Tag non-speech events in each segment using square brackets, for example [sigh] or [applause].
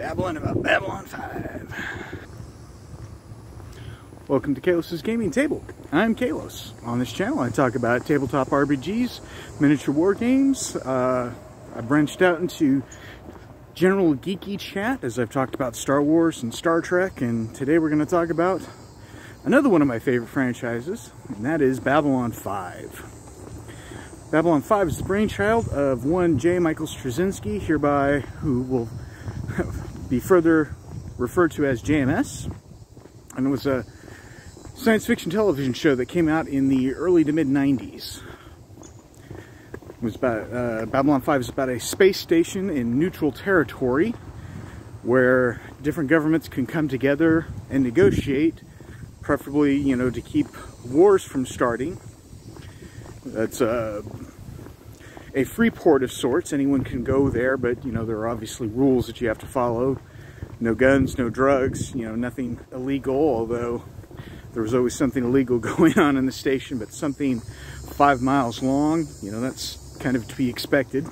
babbling about Babylon 5. Welcome to Khealos's Gaming Table. I'm Khealos. On this channel I talk about tabletop RPGs, miniature war games. Uh, I branched out into general geeky chat as I've talked about Star Wars and Star Trek and today we're going to talk about another one of my favorite franchises and that is Babylon 5. Babylon 5 is the brainchild of one J. Michael Straczynski, hereby who will be further referred to as JMS. And it was a science fiction television show that came out in the early to mid 90s. It was about uh, Babylon 5 is about a space station in neutral territory where different governments can come together and negotiate, preferably, you know, to keep wars from starting. That's a, a free port of sorts. Anyone can go there, but, you know, there are obviously rules that you have to follow. No guns, no drugs, you know, nothing illegal, although there was always something illegal [laughs] going on in the station, but something five miles long, you know, that's kind of to be expected.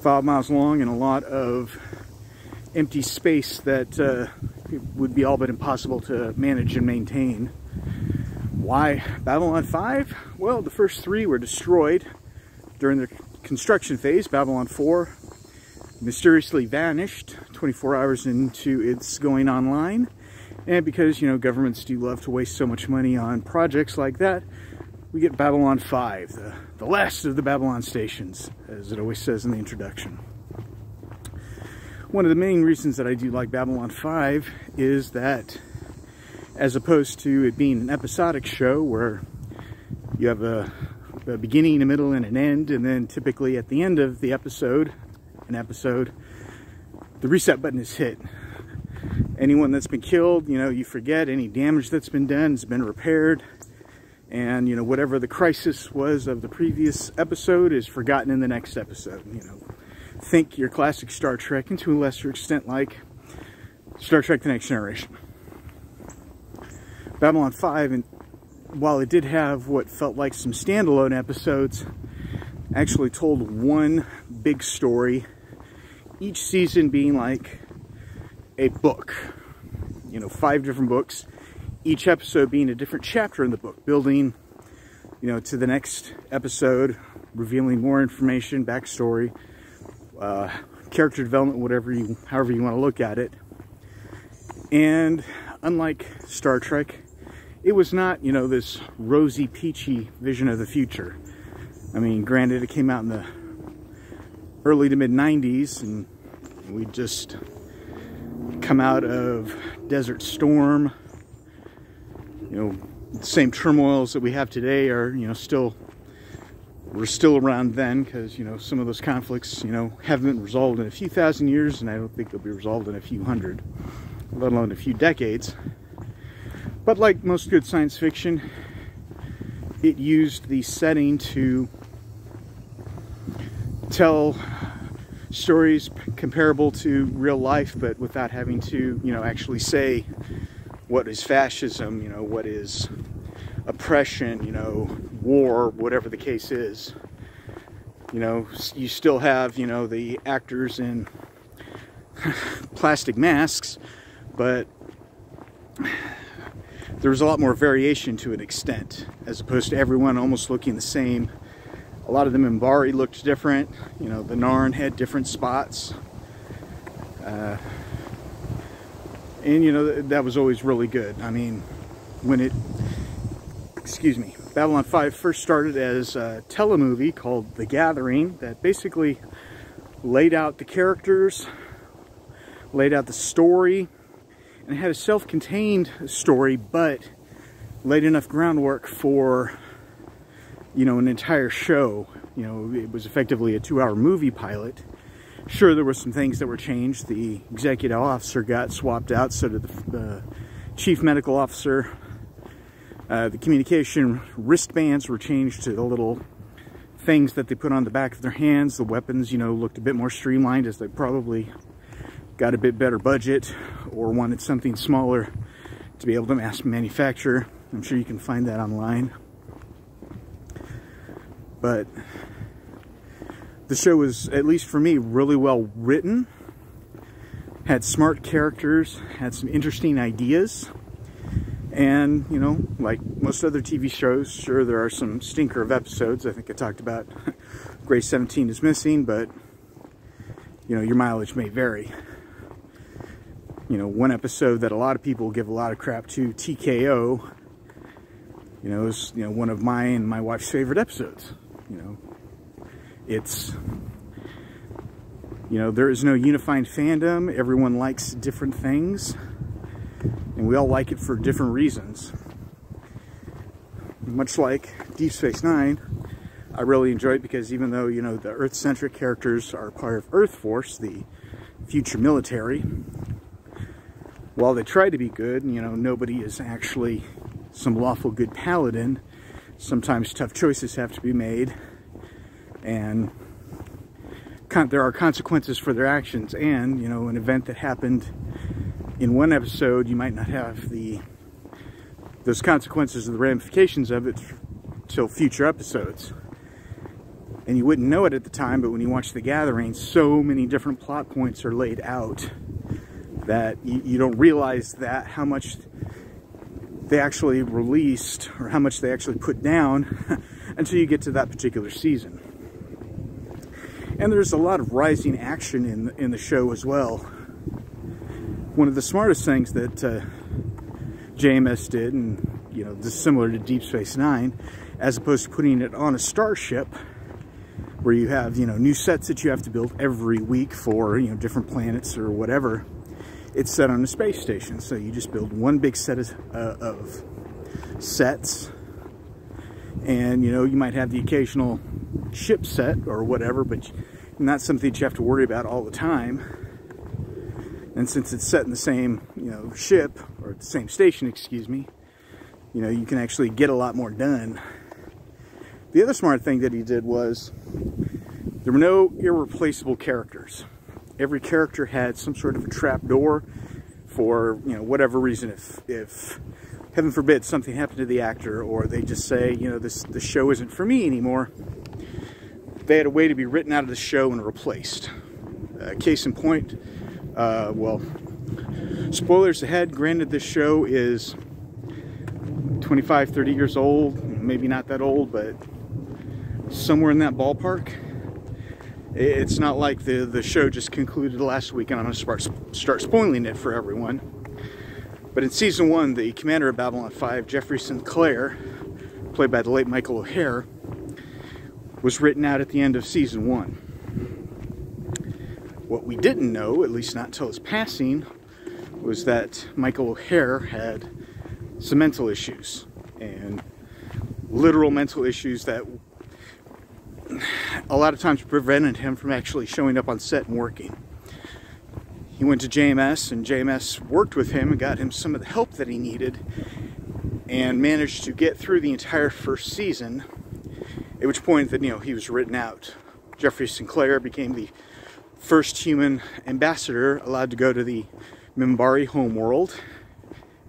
Five miles long and a lot of empty space that uh, would be all but impossible to manage and maintain. Why Babylon 5? Well, the first three were destroyed during the construction phase. Babylon 4 mysteriously vanished 24 hours into its going online. And because, you know, governments do love to waste so much money on projects like that, we get Babylon 5, the, the last of the Babylon stations, as it always says in the introduction. One of the main reasons that I do like Babylon 5 is that as opposed to it being an episodic show where you have a, a beginning, a middle, and an end, and then typically at the end of the episode, an episode, the reset button is hit anyone that's been killed, you know, you forget any damage that's been done has been repaired. And, you know, whatever the crisis was of the previous episode is forgotten in the next episode. You know, think your classic Star Trek and to a lesser extent like Star Trek The Next Generation. Babylon 5, and while it did have what felt like some standalone episodes, actually told one big story, each season being like a book. You know, five different books, each episode being a different chapter in the book, building, you know, to the next episode, revealing more information, backstory, uh, character development, whatever you, however you want to look at it. And unlike Star Trek, it was not, you know, this rosy, peachy vision of the future. I mean, granted, it came out in the early to mid 90s, and we just come out of Desert Storm. You know, the same turmoils that we have today are, you know, still, we're still around then because, you know, some of those conflicts, you know, haven't been resolved in a few thousand years and I don't think they'll be resolved in a few hundred, let alone a few decades. But like most good science fiction, it used the setting to tell stories comparable to real life, but without having to, you know, actually say what is fascism, you know, what is oppression, you know, war, whatever the case is. You know, you still have, you know, the actors in [laughs] plastic masks, but there's a lot more variation to an extent, as opposed to everyone almost looking the same a lot of the Minbari looked different. You know, the Narn had different spots. Uh, and, you know, that was always really good. I mean, when it, excuse me, Babylon 5 first started as a telemovie called The Gathering that basically laid out the characters, laid out the story, and had a self-contained story, but laid enough groundwork for you know, an entire show. You know, it was effectively a two-hour movie pilot. Sure, there were some things that were changed. The executive officer got swapped out, so did the, the chief medical officer. Uh, the communication wristbands were changed to the little things that they put on the back of their hands. The weapons, you know, looked a bit more streamlined as they probably got a bit better budget or wanted something smaller to be able to mass manufacture. I'm sure you can find that online. But the show was, at least for me, really well written. had smart characters, had some interesting ideas. And, you know, like most other TV shows, sure, there are some stinker of episodes. I think I talked about [laughs] Grey 17 is missing, but, you know, your mileage may vary. You know, one episode that a lot of people give a lot of crap to, TKO, you know, is, you know, one of my and my wife's favorite episodes. You know, it's, you know, there is no unifying fandom. Everyone likes different things and we all like it for different reasons. Much like Deep Space Nine, I really enjoy it because even though, you know, the Earth-centric characters are part of Earth Force, the future military, while they try to be good, you know, nobody is actually some lawful good paladin. Sometimes tough choices have to be made, and there are consequences for their actions, and, you know, an event that happened in one episode, you might not have the those consequences and the ramifications of it till future episodes. And you wouldn't know it at the time, but when you watch The Gathering, so many different plot points are laid out that you, you don't realize that how much they actually released or how much they actually put down [laughs] until you get to that particular season. And there's a lot of rising action in, in the show as well one of the smartest things that uh, JMS did, and you know, this is similar to Deep Space Nine, as opposed to putting it on a starship where you have, you know, new sets that you have to build every week for, you know, different planets or whatever. It's set on a space station, so you just build one big set of, uh, of sets, and you know, you might have the occasional ship set or whatever, but not something that you have to worry about all the time and since it's set in the same, you know, ship, or the same station, excuse me, you know, you can actually get a lot more done. The other smart thing that he did was there were no irreplaceable characters. Every character had some sort of a trap door for, you know, whatever reason. If, if heaven forbid, something happened to the actor or they just say, you know, this, the show isn't for me anymore, they had a way to be written out of the show and replaced. Uh, case in point, uh, well, spoilers ahead. Granted, this show is 25, 30 years old. Maybe not that old, but somewhere in that ballpark. It's not like the, the show just concluded last week and I'm going to start, start spoiling it for everyone. But in season one, the commander of Babylon 5, Jeffrey Sinclair, played by the late Michael O'Hare, was written out at the end of season one. What we didn't know, at least not until his passing, was that Michael O'Hare had some mental issues and literal mental issues that a lot of times prevented him from actually showing up on set and working. He went to JMS and JMS worked with him and got him some of the help that he needed and managed to get through the entire first season, at which point that, you know, he was written out. Jeffrey Sinclair became the first human ambassador allowed to go to the Minbari homeworld.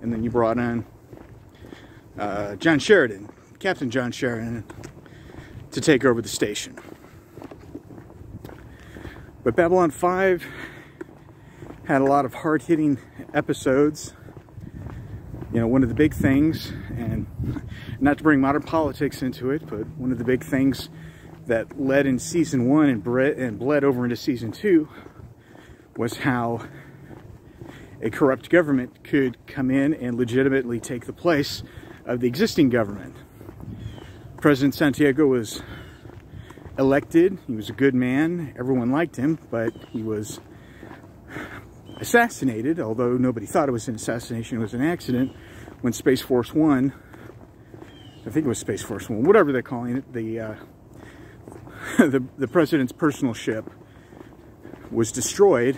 And then you brought in uh, John Sheridan, Captain John Sheridan, to take over the station. But Babylon 5 had a lot of hard-hitting episodes. You know, one of the big things, and not to bring modern politics into it, but one of the big things that led in season one and, bled, and bled over into season two was how a corrupt government could come in and legitimately take the place of the existing government. President Santiago was elected. He was a good man. Everyone liked him, but he was assassinated, although nobody thought it was an assassination. It was an accident when Space Force One, I think it was Space Force One, whatever they're calling it, the uh, [laughs] the, the president's personal ship was destroyed,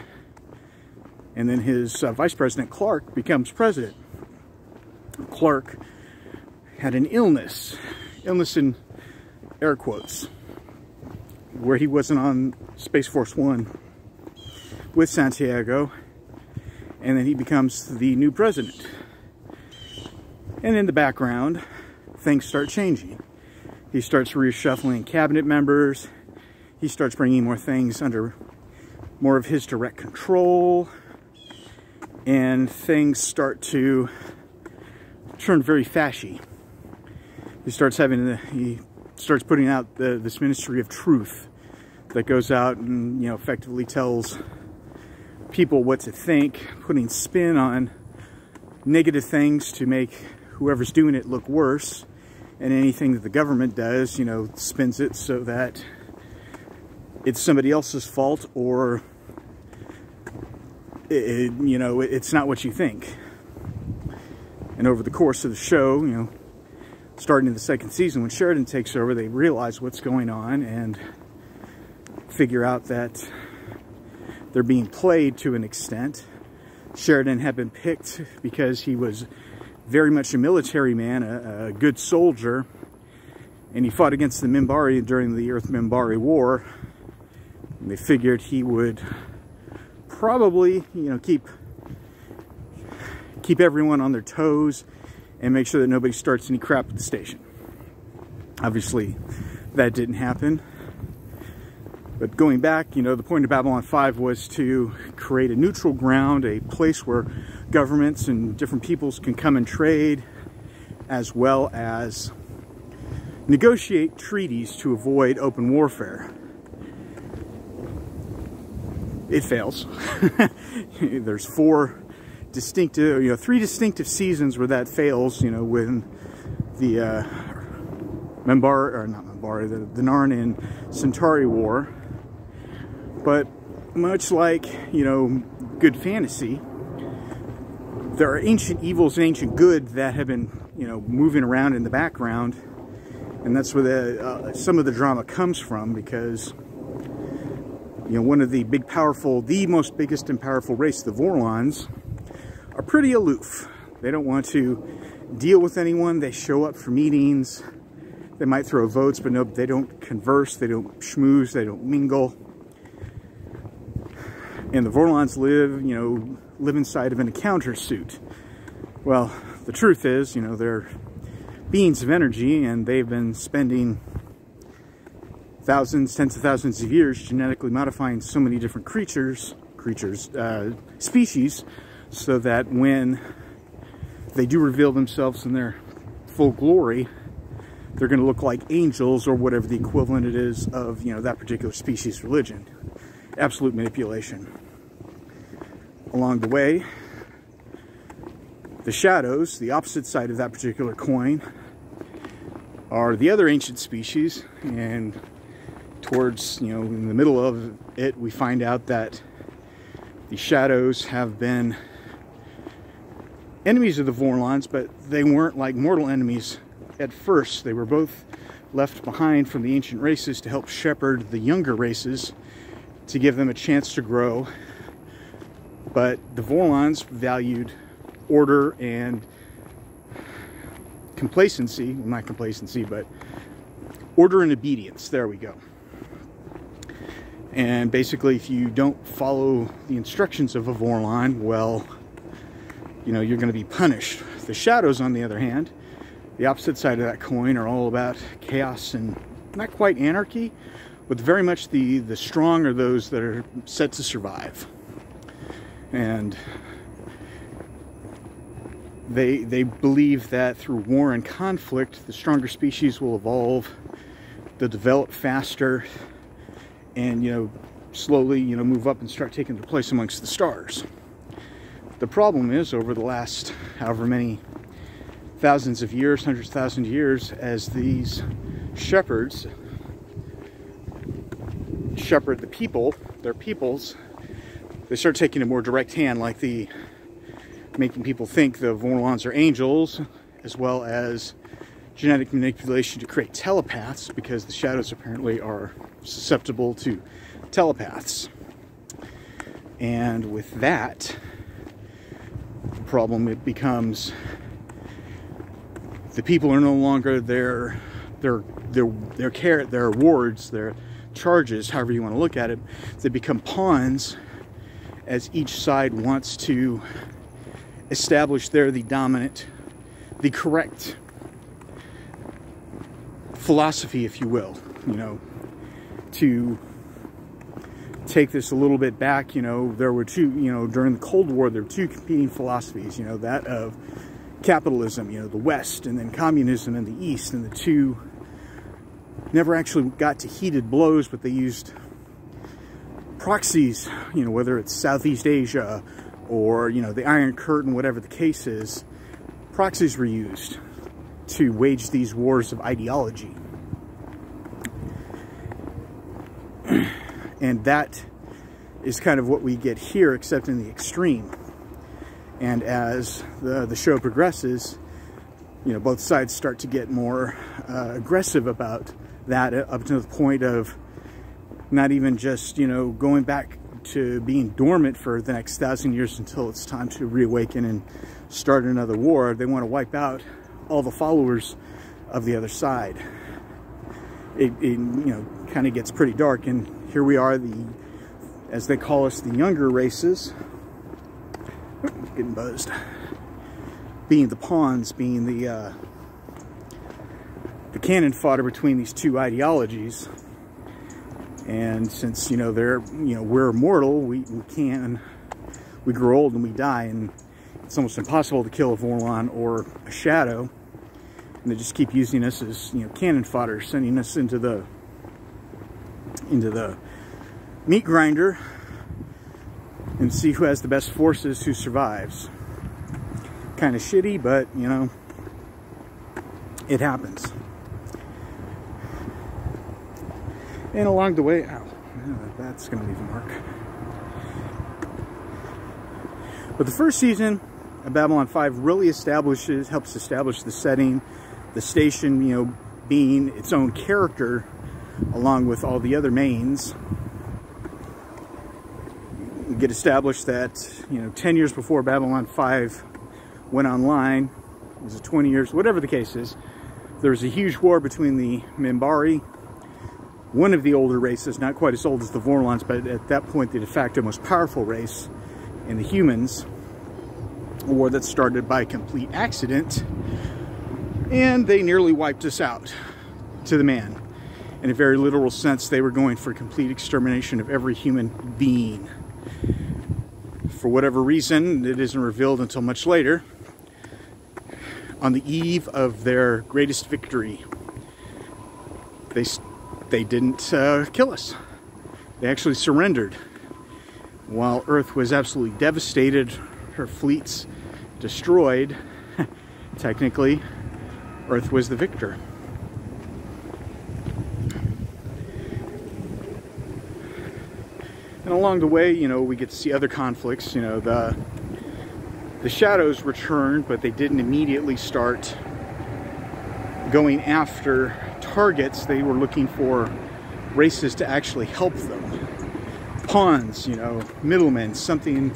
and then his uh, vice president, Clark, becomes president. Clark had an illness, illness in air quotes, where he wasn't on Space Force One with Santiago, and then he becomes the new president. And in the background, things start changing. He starts reshuffling cabinet members. He starts bringing more things under more of his direct control. and things start to turn very fashy. He starts having the, he starts putting out the, this ministry of truth that goes out and you know effectively tells people what to think, putting spin on negative things to make whoever's doing it look worse, and anything that the government does, you know, spins it so that it's somebody else's fault or it, you know it's not what you think. And over the course of the show, you know, starting in the second season, when Sheridan takes over, they realize what's going on and figure out that they're being played to an extent. Sheridan had been picked because he was very much a military man, a, a good soldier, and he fought against the Minbari during the Earth Minbari War. And they figured he would probably, you know, keep keep everyone on their toes and make sure that nobody starts any crap at the station. Obviously, that didn't happen. But going back, you know, the point of Babylon 5 was to create a neutral ground, a place where governments and different peoples can come and trade, as well as negotiate treaties to avoid open warfare. It fails. [laughs] There's four distinctive, you know, three distinctive seasons where that fails, you know, when the uh, Membar, or not Membar, the, the Narn and Centauri War. But much like, you know, good fantasy, there are ancient evils and ancient good that have been, you know, moving around in the background. And that's where the, uh, some of the drama comes from because, you know, one of the big powerful, the most biggest and powerful race, the Vorlons, are pretty aloof. They don't want to deal with anyone. They show up for meetings. They might throw votes, but no, they don't converse. They don't schmooze. They don't mingle. And the Vorlons live, you know, live inside of an encounter suit. Well, the truth is, you know, they're beings of energy and they've been spending thousands, tens of thousands of years genetically modifying so many different creatures, creatures, uh, species, so that when they do reveal themselves in their full glory, they're going to look like angels or whatever the equivalent it is of, you know, that particular species religion. Absolute manipulation. Along the way, the shadows, the opposite side of that particular coin, are the other ancient species. And towards, you know, in the middle of it, we find out that the shadows have been enemies of the Vorlons, but they weren't like mortal enemies at first. They were both left behind from the ancient races to help shepherd the younger races to give them a chance to grow. But the Vorlons valued order and complacency, well, not complacency, but order and obedience. There we go. And basically, if you don't follow the instructions of a Vorlon, well, you know, you're going to be punished. The shadows, on the other hand, the opposite side of that coin are all about chaos and not quite anarchy, but very much the, the strong are those that are set to survive. And they, they believe that through war and conflict, the stronger species will evolve, they'll develop faster, and, you know, slowly, you know, move up and start taking their place amongst the stars. The problem is, over the last however many thousands of years, hundreds of thousands of years, as these shepherds shepherd the people, their peoples, they start taking a more direct hand, like the making people think the Vorlons are angels, as well as genetic manipulation to create telepaths, because the shadows apparently are susceptible to telepaths. And with that, the problem. It becomes the people are no longer their their their their care their awards their charges however you want to look at it they become pawns as each side wants to establish they're the dominant the correct philosophy if you will you know to take this a little bit back, you know, there were two, you know, during the Cold War, there were two competing philosophies, you know, that of capitalism, you know, the West, and then communism in the East, and the two never actually got to heated blows, but they used proxies, you know, whether it's Southeast Asia or, you know, the Iron Curtain, whatever the case is, proxies were used to wage these wars of ideology. [clears throat] and that is kind of what we get here, except in the extreme. And as the, the show progresses, you know, both sides start to get more uh, aggressive about that up to the point of not even just, you know, going back to being dormant for the next thousand years until it's time to reawaken and start another war. They want to wipe out all the followers of the other side. It, it you know, kind of gets pretty dark. And here we are, the, as they call us, the younger races, getting buzzed, being the pawns, being the, uh, the cannon fodder between these two ideologies. And since, you know, they're, you know, we're immortal, we, we can, we grow old and we die, and it's almost impossible to kill a Vorlon or a Shadow. And they just keep using us as, you know, cannon fodder, sending us into the, into the meat grinder and see who has the best forces, who survives. Kind of shitty, but, you know, it happens. And along the way, ow, that's going to leave a mark. But the first season of Babylon 5 really establishes, helps establish the setting, the station, you know, being its own character along with all the other mains. We get established that, you know, 10 years before Babylon 5 went online, was it 20 years, whatever the case is, there was a huge war between the Minbari one of the older races, not quite as old as the Vorlons, but at that point the de facto most powerful race in the humans, a war that started by complete accident, and they nearly wiped us out to the man. In a very literal sense, they were going for complete extermination of every human being. For whatever reason, it isn't revealed until much later, on the eve of their greatest victory, they they didn't uh, kill us. They actually surrendered. While Earth was absolutely devastated, her fleets destroyed, [laughs] technically, Earth was the victor. And along the way, you know, we get to see other conflicts. You know, the the shadows returned, but they didn't immediately start going after targets, they were looking for races to actually help them. Pawns, you know, middlemen, something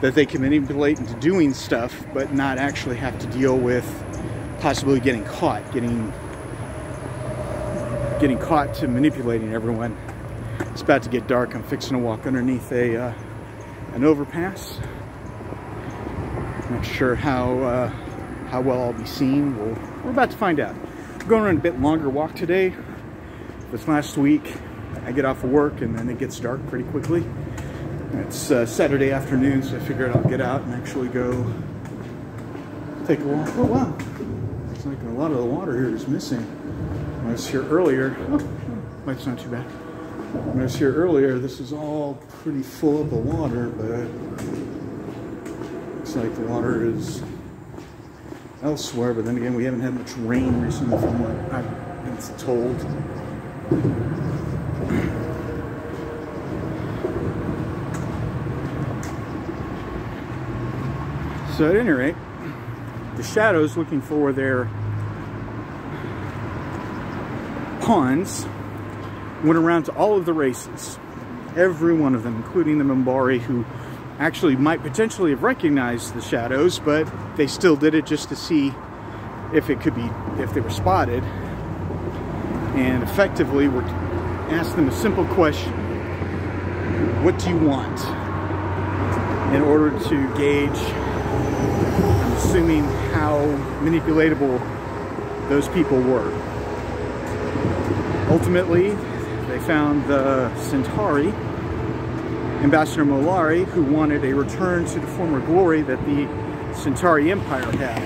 that they can manipulate into doing stuff, but not actually have to deal with possibly getting caught, getting getting caught to manipulating everyone. It's about to get dark. I'm fixing to walk underneath a uh, an overpass. Not sure how uh, how well I'll be seen. We'll, we're about to find out going on a bit longer walk today. This last week, I get off of work and then it gets dark pretty quickly. It's uh, Saturday afternoon, so I figured I'll get out and actually go take a walk. Oh wow, looks like a lot of the water here is missing. When I was here earlier, oh, light's not too bad. When I was here earlier, this is all pretty full up of water, but looks like the water is elsewhere, but then again, we haven't had much rain recently from what I've been told. So at any rate, the Shadows looking for their pawns went around to all of the races, every one of them, including the Minbari, who actually might potentially have recognized the shadows, but they still did it just to see if it could be, if they were spotted. And effectively, we asked them a simple question. What do you want? In order to gauge, I'm assuming how manipulatable those people were. Ultimately, they found the Centauri Ambassador Mollari, who wanted a return to the former glory that the Centauri Empire had.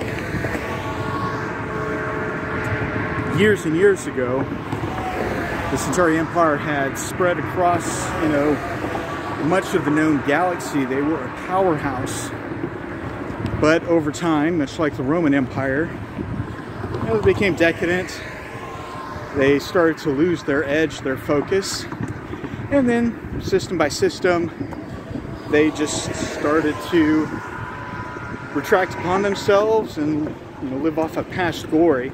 Years and years ago, the Centauri Empire had spread across, you know, much of the known galaxy. They were a powerhouse. But over time, much like the Roman Empire, you know, they became decadent. They started to lose their edge, their focus. And then, system by system, they just started to retract upon themselves and you know, live off of past glory.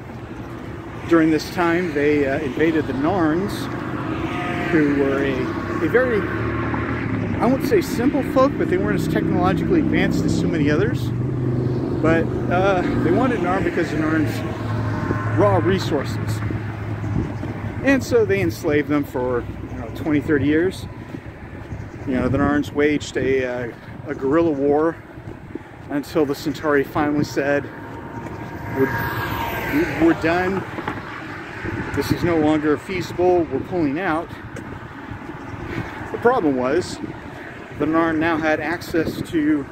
During this time, they uh, invaded the Narns, who were a, a very, I won't say simple folk, but they weren't as technologically advanced as so many others. But uh, they wanted Narn because of Narn's raw resources. And so they enslaved them for you know, 20, 30 years. You know, the Narns waged a, uh, a guerrilla war until the Centauri finally said, we're, we're done. This is no longer feasible. We're pulling out. The problem was the Narn now had access to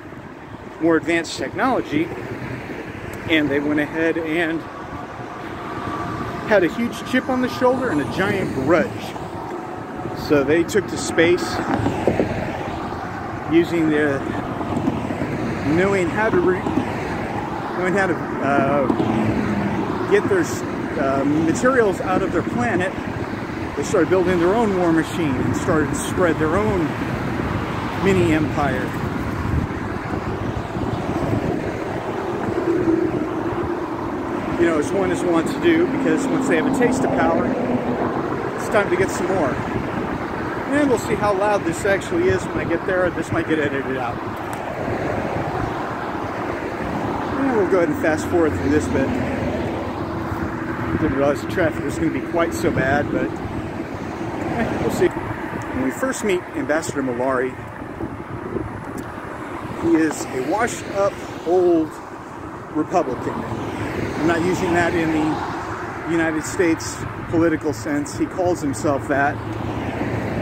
more advanced technology and they went ahead and had a huge chip on the shoulder and a giant grudge. So they took to space using the knowing how to knowing how to uh, get their uh, materials out of their planet, they started building their own war machine and started to spread their own mini empire. You know, as one is wont to do, because once they have a taste of power, it's time to get some more. And we'll see how loud this actually is when I get there. This might get edited out. And we'll go ahead and fast forward through this bit didn't realize the traffic was going to be quite so bad, but eh, we'll see. When we first meet Ambassador Mollari, he is a washed up old Republican. I'm not using that in the United States political sense. He calls himself that.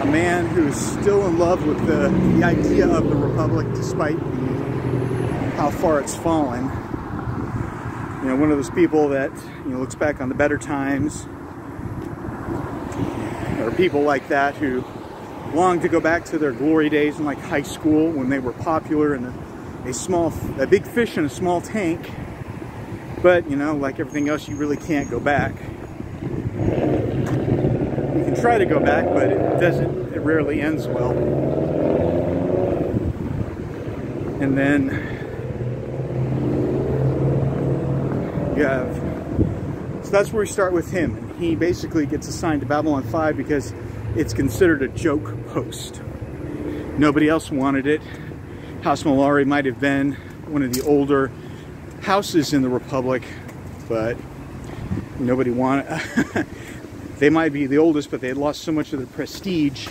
A man who's still in love with the, the idea of the Republic despite the, how far it's fallen you know, one of those people that, you know, looks back on the better times, or people like that who long to go back to their glory days in like high school when they were popular and a, a small, a big fish in a small tank. But, you know, like everything else, you really can't go back. Try to go back, but it doesn't, it rarely ends well. And then you have, so that's where we start with him. He basically gets assigned to Babylon 5 because it's considered a joke post. Nobody else wanted it. House Mollari might have been one of the older houses in the Republic, but nobody wanted [laughs] they might be the oldest, but they had lost so much of their prestige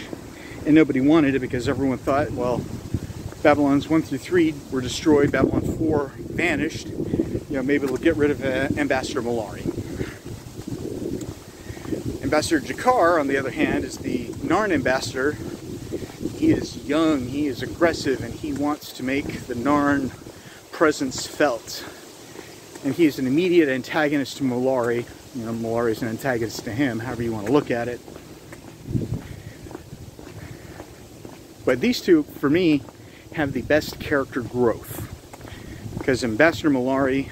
and nobody wanted it because everyone thought, well, Babylon's 1 through 3 were destroyed, Babylon 4 vanished, you know, maybe they'll get rid of uh, Ambassador Mollari. Ambassador G'Kar, on the other hand, is the Narn ambassador. He is young, he is aggressive, and he wants to make the Narn presence felt. And he is an immediate antagonist to Mollari. You know, Mollari is an antagonist to him, however you want to look at it. But these two, for me, have the best character growth. Because Ambassador Mollari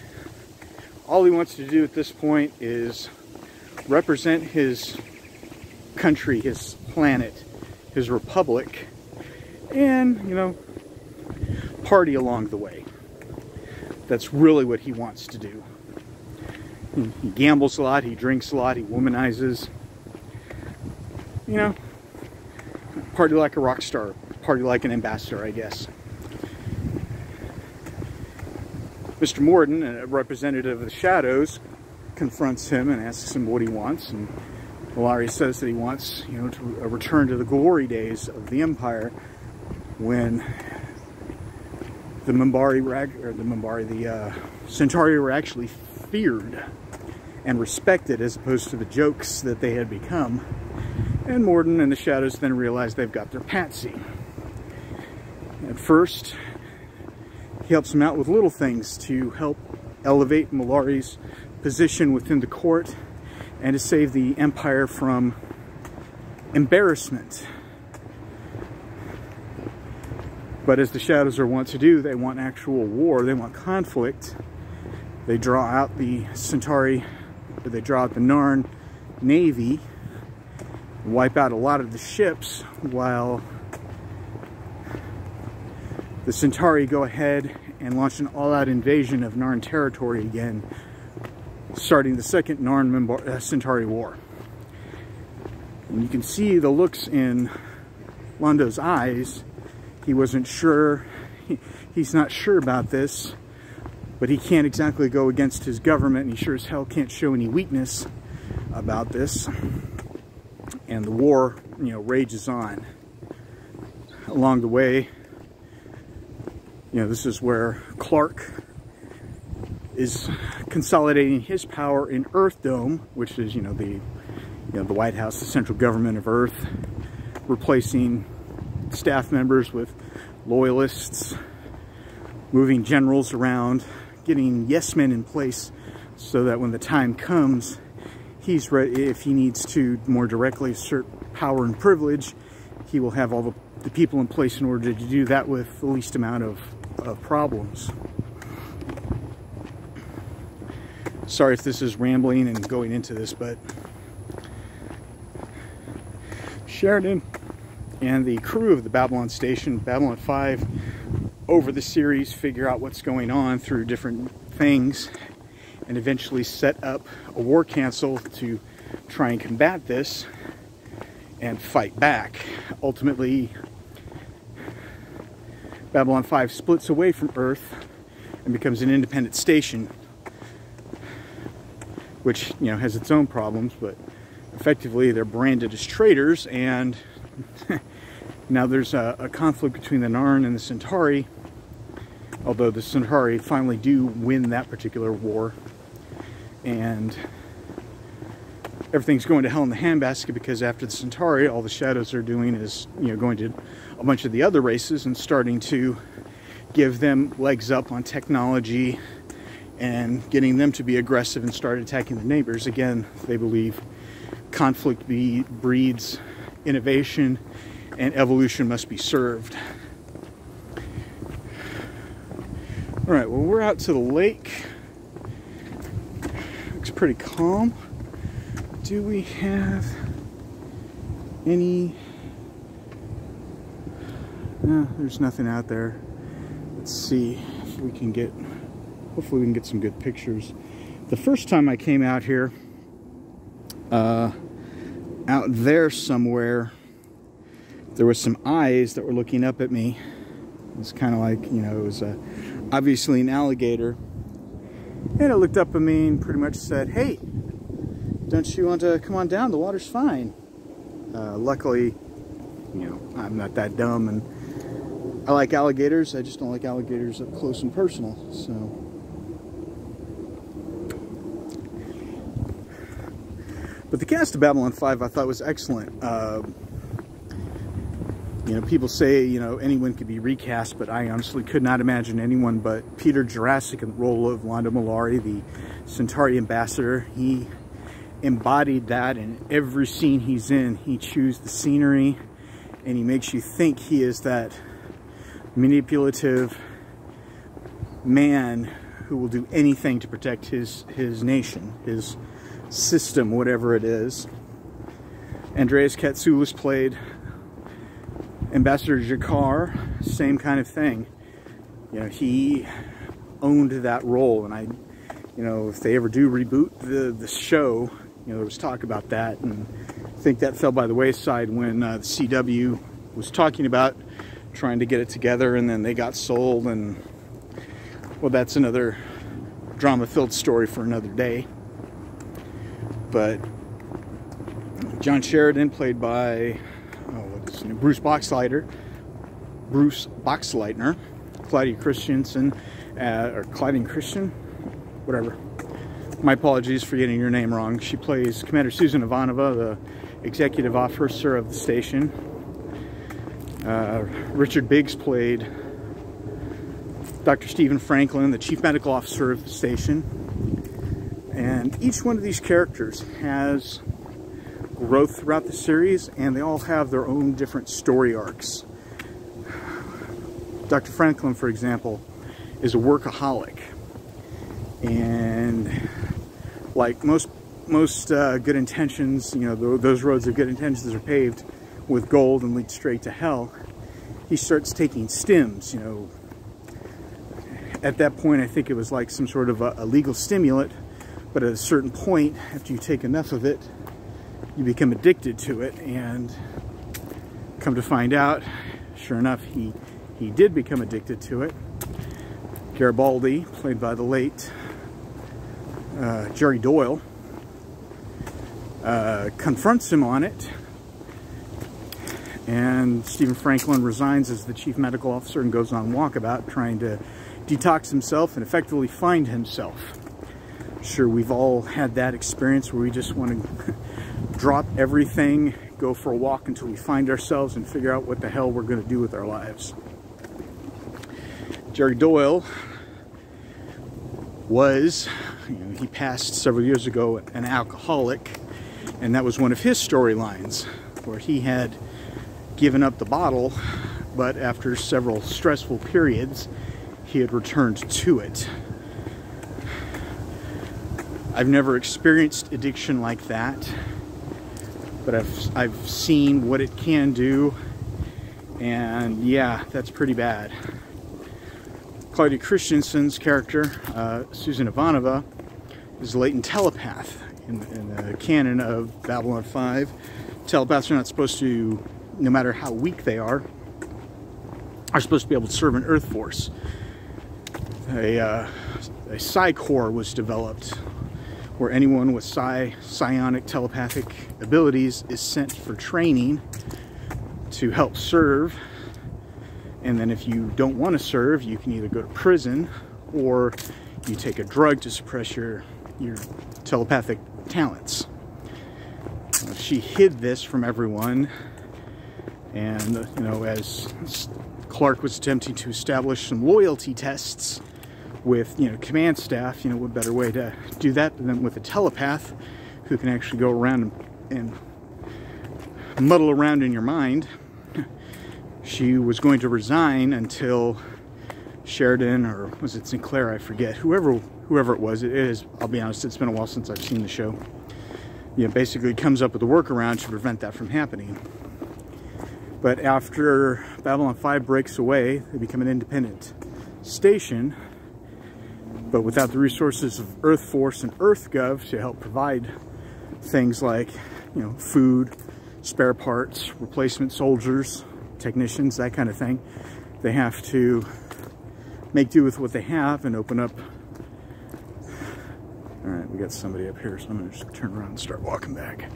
all he wants to do at this point is represent his country, his planet, his republic, and, you know, party along the way. That's really what he wants to do. He gambles a lot, he drinks a lot, he womanizes. You know, party like a rock star, party like an ambassador, I guess. Mr. Morden, a representative of the Shadows, confronts him and asks him what he wants. And Mollari says that he wants, you know, to a return to the glory days of the Empire when the Minbari, or the Minbari, the uh, Centauri were actually feared and respected as opposed to the jokes that they had become. And Morden and the Shadows then realize they've got their patsy. At first, he helps them out with little things to help elevate Mollari's position within the court and to save the Empire from embarrassment. But as the Shadows are wont to do, they want actual war, they want conflict. They draw out the Centauri, they draw out the Narn Navy, wipe out a lot of the ships, while the Centauri go ahead and launch an all-out invasion of Narn territory again, starting the second Narn uh, Centauri War. And you can see the looks in Londo's eyes he wasn't sure, he, he's not sure about this, but he can't exactly go against his government, and he sure as hell can't show any weakness about this. And the war, you know, rages on. Along the way, you know, this is where Clark is consolidating his power in Earth Dome, which is, you know, the, you know, the White House, the central government of Earth, replacing staff members with loyalists, moving generals around, getting yes men in place so that when the time comes, he's ready, if he needs to more directly assert power and privilege, he will have all the, the people in place in order to do that with the least amount of, of problems. Sorry if this is rambling and going into this, but Sheridan and the crew of the Babylon station, Babylon 5, over the series figure out what's going on through different things and eventually set up a war council to try and combat this and fight back. Ultimately, Babylon 5 splits away from Earth and becomes an independent station, which, you know, has its own problems, but effectively they're branded as traitors and [laughs] now there's a, a, conflict between the Narn and the Centauri, although the Centauri finally do win that particular war. And everything's going to hell in the handbasket because after the Centauri, all the Shadows are doing is, you know, going to a bunch of the other races and starting to give them legs up on technology and getting them to be aggressive and start attacking the neighbors. Again, they believe conflict be, breeds innovation and evolution must be served. All right, well, we're out to the lake. Looks pretty calm. Do we have any? There's nothing out there. Let's see if we can get, hopefully we can get some good pictures. The first time I came out here, uh, out there somewhere, there was some eyes that were looking up at me. It was kind of like, you know, it was a, obviously an alligator. And it looked up at me and pretty much said, hey, don't you want to come on down? The water's fine. Uh, luckily, you know, I'm not that dumb and I like alligators. I just don't like alligators up close and personal. So But the cast of Babylon 5 I thought was excellent. Uh, you know, people say, you know, anyone could be recast, but I honestly could not imagine anyone but Peter Jurasik in the role of Londo Mollari, the Centauri ambassador. He embodied that in every scene he's in. He chews the scenery and he makes you think he is that manipulative man who will do anything to protect his, his nation, his system, whatever it is. Andreas Katsulas played Ambassador G'Kar, same kind of thing. You know, he owned that role, and I, you know, if they ever do reboot the, the show, you know, there was talk about that, and I think that fell by the wayside when uh, the CW was talking about trying to get it together, and then they got sold, and, well, that's another drama-filled story for another day. But John Sheridan, played by Bruce Boxleitner, Bruce Boxleitner, Claudia Christensen, uh, or Claudia Christian, whatever. My apologies for getting your name wrong. She plays Commander Susan Ivanova, the executive officer of the station. Uh, Richard Biggs played Dr. Stephen Franklin, the chief medical officer of the station. And each one of these characters has growth throughout the series, and they all have their own different story arcs. Dr. Franklin, for example, is a workaholic. And like most most uh, good intentions, you know, those roads of good intentions are paved with gold and lead straight to hell. He starts taking stims, you know. At that point, I think it was like some sort of a, a legal stimulant, but at a certain point, after you take enough of it, you become addicted to it. And come to find out, sure enough, he, he did become addicted to it. Garibaldi, played by the late uh, Jerry Doyle, uh, confronts him on it. And Stephen Franklin resigns as the chief medical officer and goes on walkabout trying to detox himself and effectively find himself. Sure, we've all had that experience where we just want to [laughs] drop everything, go for a walk until we find ourselves and figure out what the hell we're going to do with our lives. Jerry Doyle was, you know, he passed several years ago an alcoholic and that was one of his storylines, where he had given up the bottle, but after several stressful periods, he had returned to it. I've never experienced addiction like that, but I've, I've seen what it can do, and yeah, that's pretty bad. Claudia Christian's character, uh, Susan Ivanova, is a latent telepath in, in the canon of Babylon 5. Telepaths are not supposed to, no matter how weak they are, are supposed to be able to serve an Earth force. A, uh, a psi corps was developed where anyone with psi, psionic telepathic abilities is sent for training to help serve. And then if you don't want to serve, you can either go to prison or you take a drug to suppress your, your telepathic talents. She hid this from everyone, and you know, as Clark was attempting to establish some loyalty tests with you know command staff, you know, what better way to do that than with a telepath who can actually go around and, and muddle around in your mind. [laughs] She was going to resign until Sheridan or was it Sinclair? I forget. Whoever whoever it was, it is, I'll be honest, it's been a while since I've seen the show. You know, basically comes up with a workaround to prevent that from happening. But after Babylon 5 breaks away, they become an independent station, but without the resources of Earth Force and EarthGov to help provide things like, you know, food, spare parts, replacement soldiers, technicians, that kind of thing. They have to make do with what they have and open up all right, we got somebody up here, so I'm gonna just turn around and start walking back.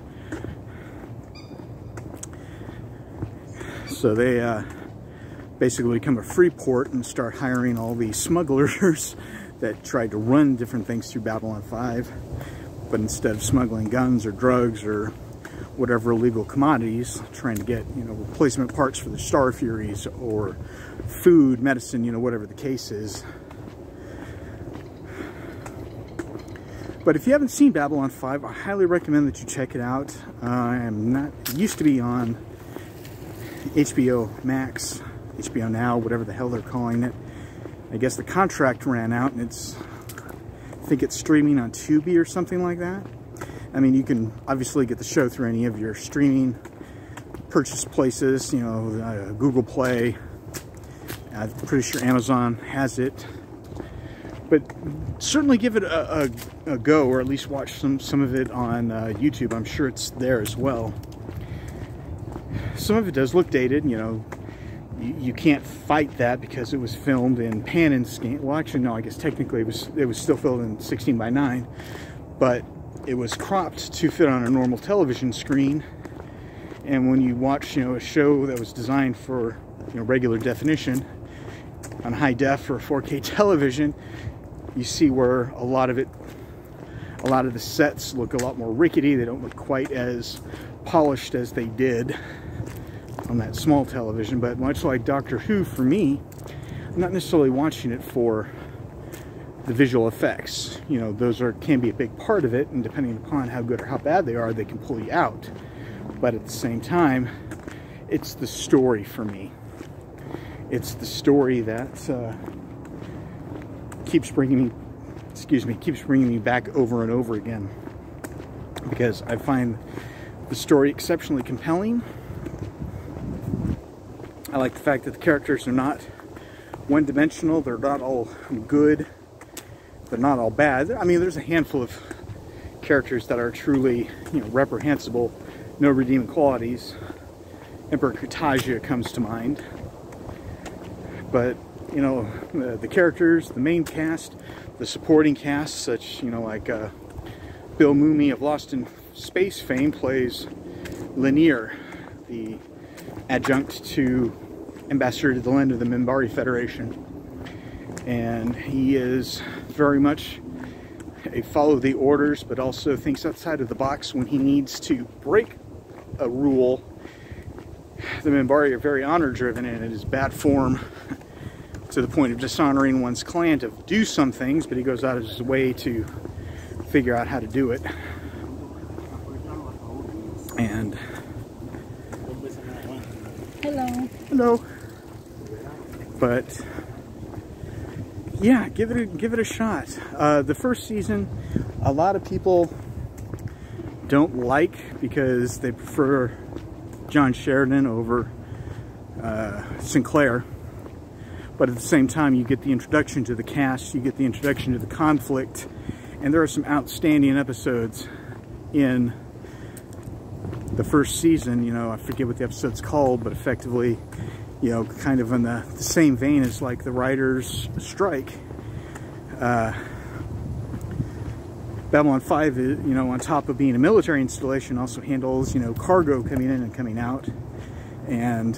So they uh, basically become a free port and start hiring all these smugglers [laughs] that tried to run different things through Babylon 5. But instead of smuggling guns or drugs or whatever illegal commodities, trying to get, you know, replacement parts for the Star Furies or food, medicine, you know, whatever the case is, But if you haven't seen Babylon 5, I highly recommend that you check it out. Uh, I am not, used to be on HBO Max, HBO Now, whatever the hell they're calling it. I guess the contract ran out and it's, I think it's streaming on Tubi or something like that. I mean, you can obviously get the show through any of your streaming purchase places, you know, uh, Google Play. I'm pretty sure Amazon has it but certainly give it a, a, a, go or at least watch some some of it on uh, YouTube I'm sure it's there as well some of it does look dated you know you, you can't fight that because it was filmed in pan and scan well actually no I guess technically it was it was still filmed in 16 by 9 but it was cropped to fit on a normal television screen and when you watch you know a show that was designed for you know regular definition on high def or 4K [laughs] television you see where a lot of it, a lot of the sets look a lot more rickety. They don't look quite as polished as they did on that small television. But much like Doctor Who, for me, I'm not necessarily watching it for the visual effects. You know, those are can be a big part of it, and depending upon how good or how bad they are, they can pull you out. But at the same time, it's the story for me. It's the story that uh, keeps bringing me, excuse me, keeps bringing me back over and over again. Because I find the story exceptionally compelling. I like the fact that the characters are not one-dimensional. They're not all good they're not all bad. I mean, there's a handful of characters that are truly, you know, reprehensible, no redeeming qualities. Emperor Cartagia comes to mind. But, you know, the, the, characters, the main cast, the supporting cast, such, you know, like uh, Bill Mumy of Lost in Space fame plays Lennier, the adjunct to Ambassador to Delenn of the Minbari Federation. And he is very much a follow the orders, but also thinks outside of the box when he needs to break a rule. The Minbari are very honor driven and it is bad form to the point of dishonoring one's clan to do some things, but he goes out of his way to figure out how to do it. And hello. Hello. But yeah, give it a, give it a shot. Uh, the first season, a lot of people don't like because they prefer John Sheridan over uh, Sinclair. But at the same time, you get the introduction to the cast, you get the introduction to the conflict, and there are some outstanding episodes in the first season. You know, I forget what the episode's called, but effectively you know, kind of in the, the same vein as like the writer's strike. Uh, Babylon 5, you know, on top of being a military installation, also handles, you know, cargo coming in and coming out. And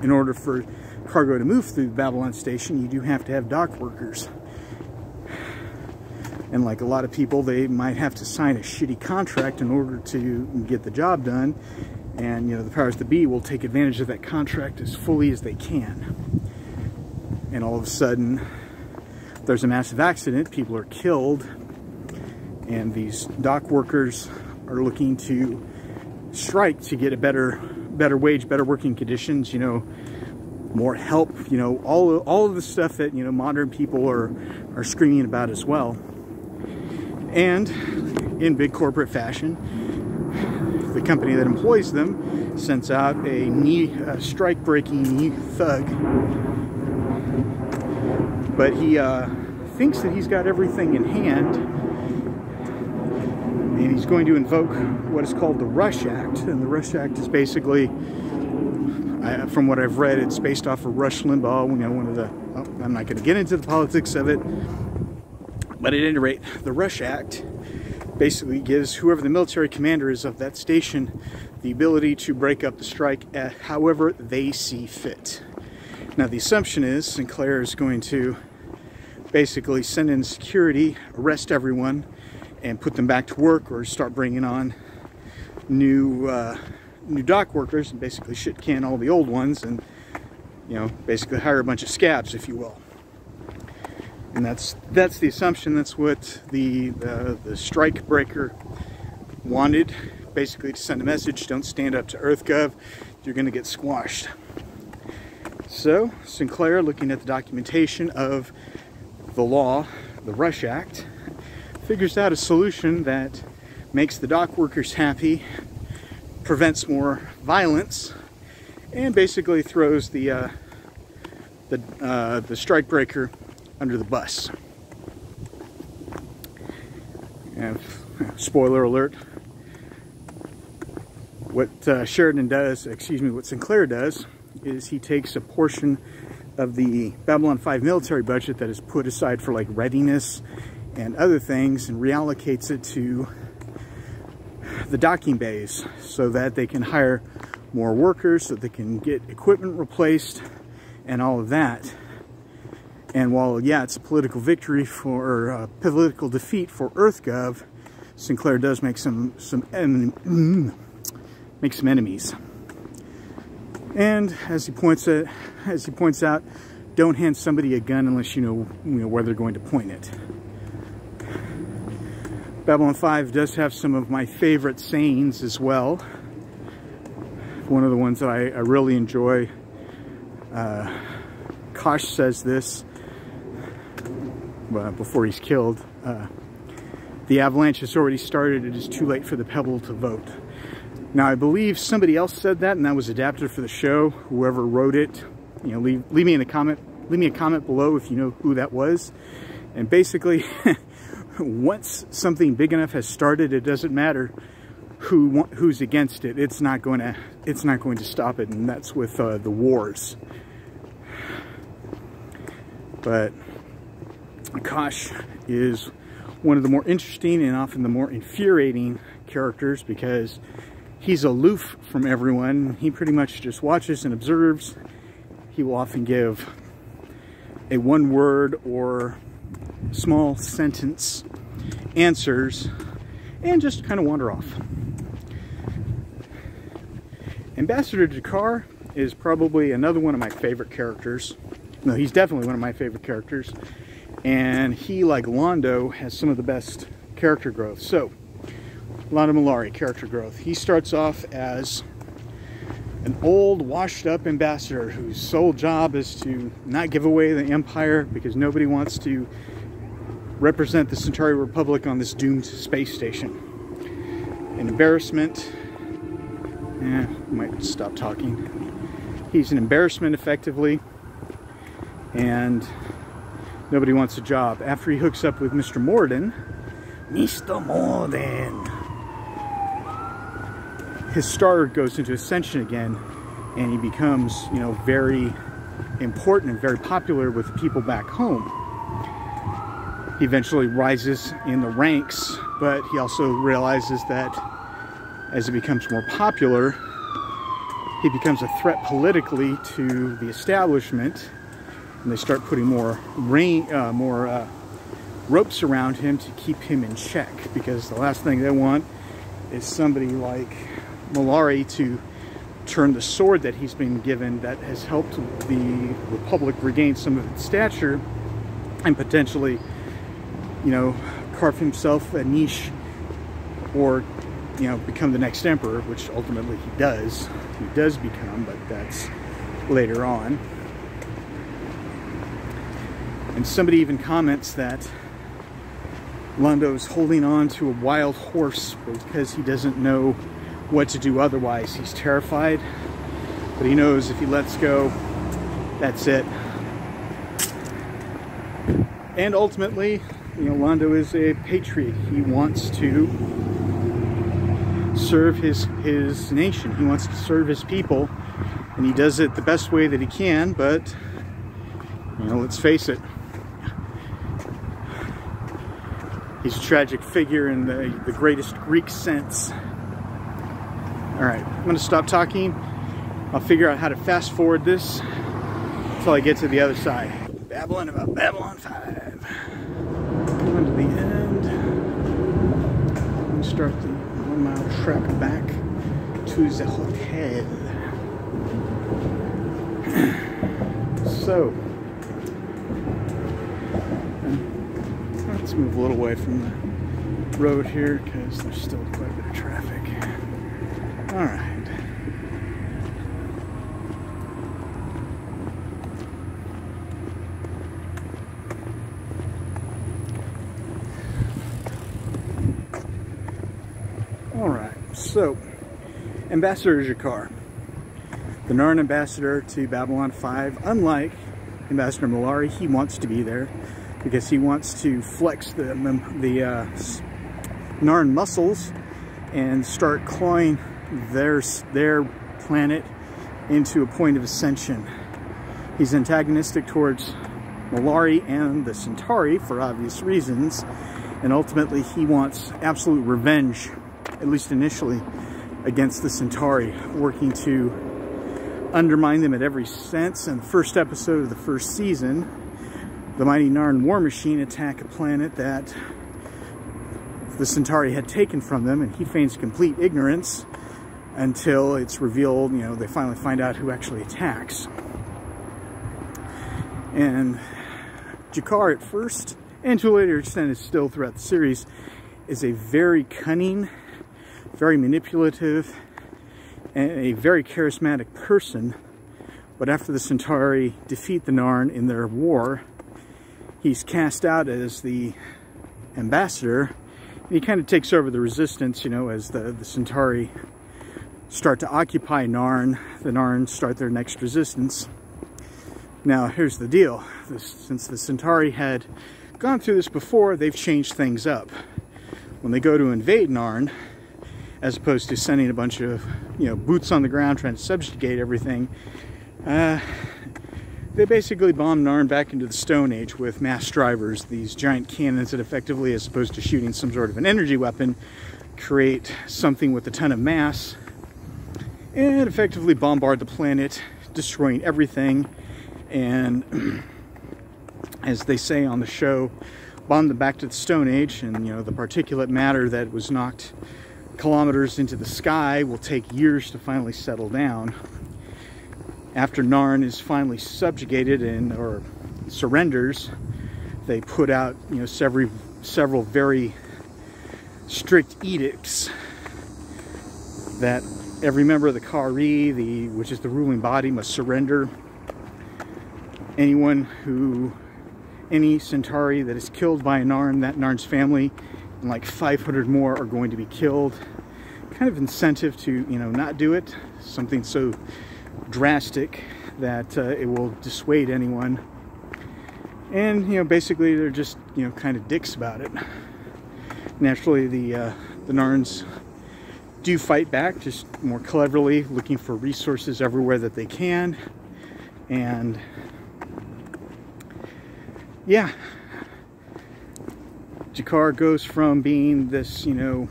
in order for cargo to move through Babylon station, you do have to have dock workers. And like a lot of people, they might have to sign a shitty contract in order to get the job done. And you know the powers that be will take advantage of that contract as fully as they can. And all of a sudden there's a massive accident. People are killed. And these dock workers are looking to strike to get a better better wage better working conditions you know more help you know all all of the stuff that you know modern people are are screaming about as well and in big corporate fashion the company that employs them sends out a knee strike-breaking knee thug. But he uh, thinks that he's got everything in hand, and he's going to invoke what is called the Rush Act. And the Rush Act is basically, I, from what I've read, it's based off of Rush Limbaugh. You know, one of the. Oh, I'm not going to get into the politics of it, but at any rate, the Rush Act basically gives whoever the military commander is of that station the ability to break up the strike at however they see fit. Now the assumption is Sinclair is going to basically send in security, arrest everyone, and put them back to work or start bringing on new uh, new dock workers and basically shit can all the old ones and you know basically hire a bunch of scabs if you will and that's that's the assumption. That's what the uh, the strike breaker wanted, basically to send a message: don't stand up to EarthGov, you're going to get squashed. So Sinclair, looking at the documentation of the law, the Rush Act, figures out a solution that makes the dock workers happy, prevents more violence, and basically throws the uh, the uh, the strike breaker under the bus. And spoiler alert, what uh, Sheridan does, excuse me, what Sinclair does, is he takes a portion of the Babylon 5 military budget that is put aside for like readiness and other things and reallocates it to the docking bays so that they can hire more workers, so they can get equipment replaced and all of that. And while, yeah, it's a political victory for, a political defeat for EarthGov, Sinclair does make some, some, mm, make some enemies. And as he points out, as he points out, don't hand somebody a gun unless you know, you know where they're going to point it. Babylon 5 does have some of my favorite sayings as well. One of the ones that I, I really enjoy, uh, Kosh says this uh, before he's killed. Uh, the avalanche has already started. It is too late for the pebble to vote. Now, I believe somebody else said that, and that was adapted for the show. Whoever wrote it, you know, leave, leave me in a comment. Leave me a comment below if you know who that was. And basically, [laughs] once something big enough has started, it doesn't matter who who's against it. It's not going to it's not going to stop it, and that's with uh, the wars. But Kosh is one of the more interesting and often the more infuriating characters because he's aloof from everyone. He pretty much just watches and observes. He will often give a one word or small sentence answers and just kind of wander off. Ambassador G'Kar is probably another one of my favorite characters. No, he's definitely one of my favorite characters. And he, like Londo, has some of the best character growth. So, Londo Mollari, character growth. He starts off as an old, washed up ambassador whose sole job is to not give away the Empire because nobody wants to represent the Centauri Republic on this doomed space station. An embarrassment. Eh, might stop talking. He's an embarrassment, effectively, and nobody wants a job. After he hooks up with Mr. Morden, Mr. Morden, his star goes into ascension again, and he becomes, you know, very important and very popular with people back home. He eventually rises in the ranks, but he also realizes that as it becomes more popular, he becomes a threat politically to the establishment, and they start putting more rain, uh, more uh, ropes around him to keep him in check. Because the last thing they want is somebody like Mollari to turn the sword that he's been given that has helped the Republic regain some of its stature and potentially, you know, carve himself a niche or, you know, become the next emperor, which ultimately he does. He does become, but that's later on. And somebody even comments that Londo's holding on to a wild horse because he doesn't know what to do otherwise. He's terrified, but he knows if he lets go, that's it. And ultimately, you know, Londo is a patriot. He wants to serve his his nation. He wants to serve his people, and he does it the best way that he can. But you know, let's face it, he's a tragic figure in the the greatest Greek sense. All right, I'm gonna stop talking. I'll figure out how to fast forward this until I get to the other side. Babbling about Babylon 5. Coming to the end. Start the one mile trek back to the hotel. [clears throat] so, let's move a little away from the road here because there's still quite a bit of traffic. All right. All right, so Ambassador G'Kar, the Narn ambassador to Babylon 5, unlike Ambassador Mollari, he wants to be there because he wants to flex the, the uh, Narn muscles and start clawing their, their planet into a point of ascension. He's antagonistic towards Mollari and the Centauri for obvious reasons, and ultimately he wants absolute revenge, at least initially, against the Centauri, working to undermine them at every sense. In the first episode of the first season, the mighty Narn war machine attack a planet that the Centauri had taken from them, and he feigns complete ignorance until it's revealed, you know, they finally find out who actually attacks. And G'Kar at first, and to a later extent is still throughout the series, is a very cunning, very manipulative, and a very charismatic person. But after the Centauri defeat the Narn in their war, he's cast out as the ambassador. And he kind of takes over the resistance, you know, as the, the Centauri start to occupy Narn. The Narn start their next resistance. Now, here's the deal. This, since the Centauri had gone through this before, they've changed things up. When they go to invade Narn, as opposed to sending a bunch of, you know, boots on the ground trying to subjugate everything, uh, they basically bomb Narn back into the Stone Age with mass drivers, these giant cannons that effectively, as opposed to shooting some sort of an energy weapon, create something with a ton of mass and effectively bombard the planet, destroying everything and [clears throat] as they say on the show, bombed them back to the Stone Age, and you know the particulate matter that was knocked kilometers into the sky will take years to finally settle down. After Narn is finally subjugated and or surrenders, they put out you know several several very strict edicts that every member of the Kha'Ri, the which is the ruling body, must surrender anyone who, any Centauri that is killed by a Narn, that Narn's family, and like 500 more are going to be killed. Kind of incentive to, you know, not do it. Something so drastic that uh, it will dissuade anyone. And, you know, basically they're just, you know, kind of dicks about it. Naturally, the, uh, the Narns do fight back, just more cleverly, looking for resources everywhere that they can. And yeah, G'Kar goes from being this, you know,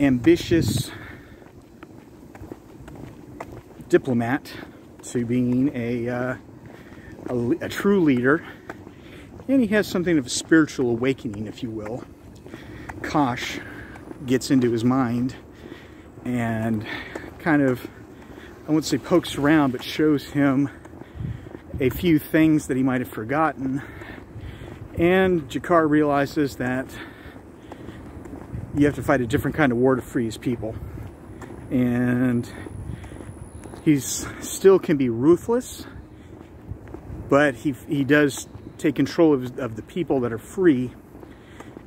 ambitious diplomat to being a, uh, a, a, true leader. And he has something of a spiritual awakening, if you will. Kosh gets into his mind and kind of, I won't say pokes around, but shows him a few things that he might have forgotten. And G'Kar realizes that you have to fight a different kind of war to free his people. And he's still can be ruthless, but he, he does take control of, of the people that are free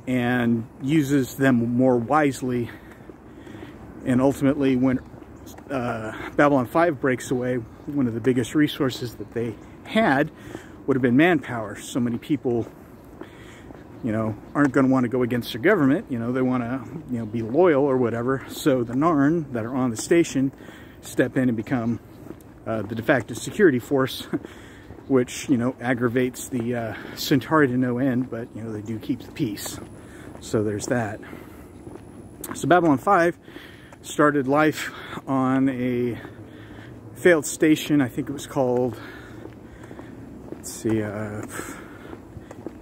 and uses them more wisely. And ultimately, when uh, Babylon 5 breaks away, one of the biggest resources that they had would have been manpower. So many people, you know, aren't going to want to go against their government. You know, they want to, you know, be loyal or whatever. So the Narn that are on the station step in and become uh, the de facto security force, [laughs] which, you know, aggravates the uh, Centauri to no end, but, you know, they do keep the peace. So there's that. So Babylon 5 started life on a failed station. I think it was called let's see, uh,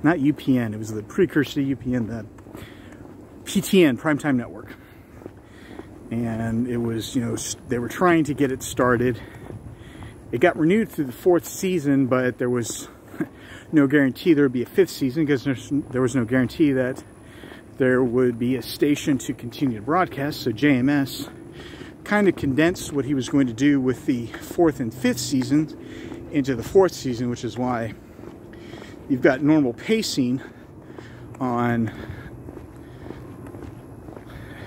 not UPN, it was the precursor to UPN, the PTN, Primetime Network. And it was, you know, they were trying to get it started. It got renewed through the fourth season, but there was [laughs] no guarantee there would be a fifth season because there was no guarantee that there would be a station to continue to broadcast. So JMS kind of condensed what he was going to do with the fourth and fifth seasons into the fourth season, which is why you've got normal pacing on